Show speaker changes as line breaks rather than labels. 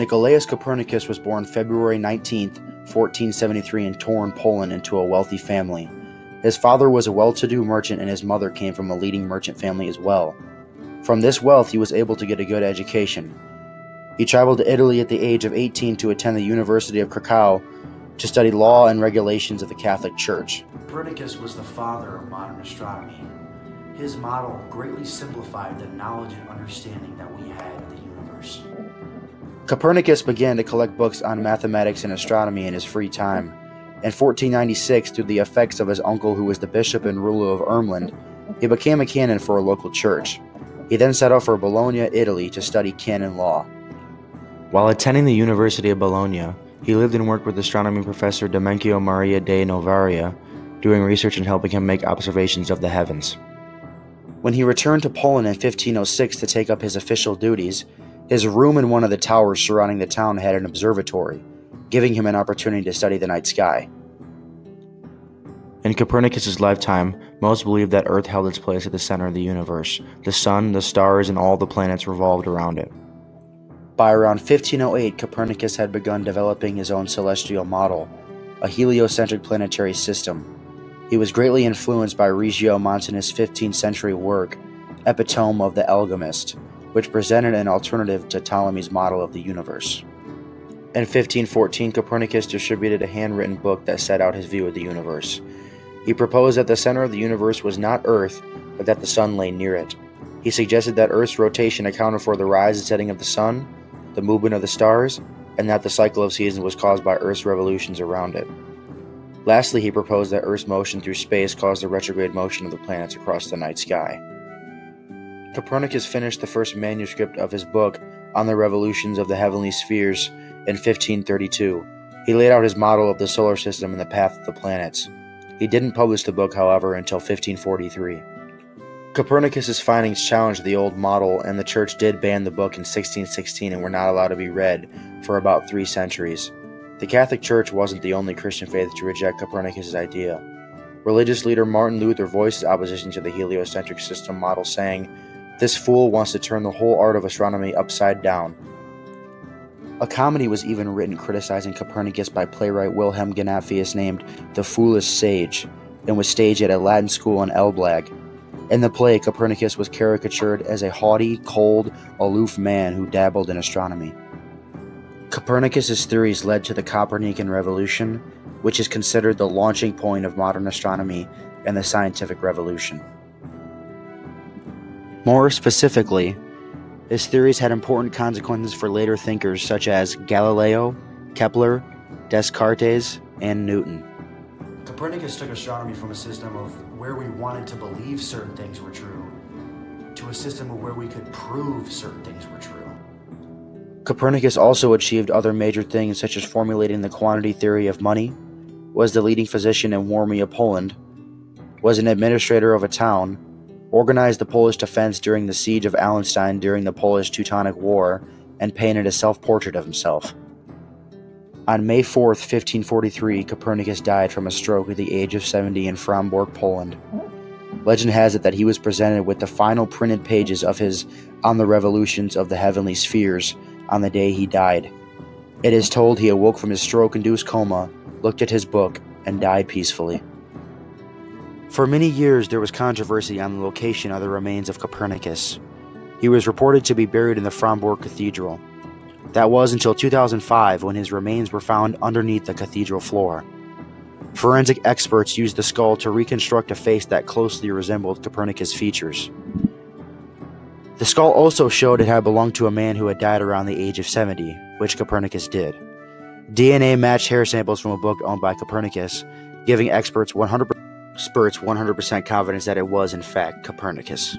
Nicolaus Copernicus was born February 19, 1473, in Torun, Poland, into a wealthy family. His father was a well to do merchant, and his mother came from a leading merchant family as well. From this wealth, he was able to get a good education. He traveled to Italy at the age of 18 to attend the University of Krakow to study law and regulations of the Catholic Church.
Copernicus was the father of modern astronomy. His model greatly simplified the knowledge and understanding that we had of the universe.
Copernicus began to collect books on mathematics and astronomy in his free time. In 1496, through the effects of his uncle, who was the bishop and ruler of Ermland, he became a canon for a local church. He then set out for Bologna, Italy, to study canon law. While attending the University of Bologna, he lived and worked with astronomy professor Domenico Maria de Novaria, doing research and helping him make observations of the heavens. When he returned to Poland in 1506 to take up his official duties, his room in one of the towers surrounding the town had an observatory, giving him an opportunity to study the night sky. In Copernicus's lifetime, most believed that Earth held its place at the center of the universe. The sun, the stars, and all the planets revolved around it. By around 1508, Copernicus had begun developing his own celestial model, a heliocentric planetary system. He was greatly influenced by Regiomontanus' 15th century work, Epitome of the Almagest, which presented an alternative to Ptolemy's model of the universe. In 1514, Copernicus distributed a handwritten book that set out his view of the universe. He proposed that the center of the universe was not Earth, but that the sun lay near it. He suggested that Earth's rotation accounted for the rise and setting of the sun, the movement of the stars, and that the cycle of seasons was caused by Earth's revolutions around it. Lastly, he proposed that Earth's motion through space caused the retrograde motion of the planets across the night sky. Copernicus finished the first manuscript of his book on the revolutions of the heavenly spheres in 1532. He laid out his model of the solar system and the path of the planets. He didn't publish the book, however, until 1543. Copernicus's findings challenged the old model, and the church did ban the book in 1616 and were not allowed to be read for about three centuries. The Catholic Church wasn't the only Christian faith to reject Copernicus's idea. Religious leader Martin Luther voiced his opposition to the heliocentric system model, saying, This fool wants to turn the whole art of astronomy upside down. A comedy was even written criticizing Copernicus by playwright Wilhelm Gnapheus named The Foolish Sage, and was staged at a Latin school in Elblag. In the play, Copernicus was caricatured as a haughty, cold, aloof man who dabbled in astronomy. Copernicus's theories led to the Copernican revolution, which is considered the launching point of modern astronomy and the scientific revolution. More specifically, his theories had important consequences for later thinkers such as Galileo, Kepler, Descartes, and Newton.
Copernicus took astronomy from a system of where we wanted to believe certain things were true to a system of where we could prove certain things were true.
Copernicus also achieved other major things such as formulating the quantity theory of money, was the leading physician in Warmia, Poland, was an administrator of a town, organized the Polish defense during the siege of Allenstein during the Polish Teutonic War, and painted a self-portrait of himself. On May 4, 1543, Copernicus died from a stroke at the age of 70 in Frombork, Poland. Legend has it that he was presented with the final printed pages of his On the Revolutions of the Heavenly Spheres on the day he died. It is told he awoke from his stroke induced coma, looked at his book, and died peacefully. For many years, there was controversy on the location of the remains of Copernicus. He was reported to be buried in the Frombork Cathedral. That was until 2005 when his remains were found underneath the cathedral floor. Forensic experts used the skull to reconstruct a face that closely resembled Copernicus' features. The skull also showed it had belonged to a man who had died around the age of 70, which Copernicus did. DNA matched hair samples from a book owned by Copernicus, giving experts 100% experts 100% confidence that it was in fact Copernicus.